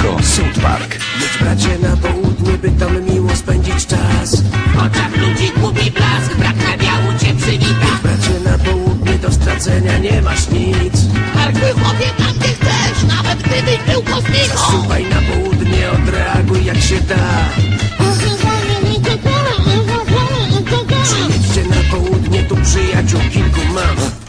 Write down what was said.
Disco South Park. Jedź bracie na południe, by tam miło spędzić czas. W oczach ludzi gubi blask, brak nabiału cię przywita. Jedź bracie na południe, do stracenia nie masz nic. Parkuj chłopie, tamtych też, nawet gdybyś był kosmitą Zasuwaj na południe, odreaguj jak się da. Przyjedźcie na południe, tu przyjaciół kilku mam.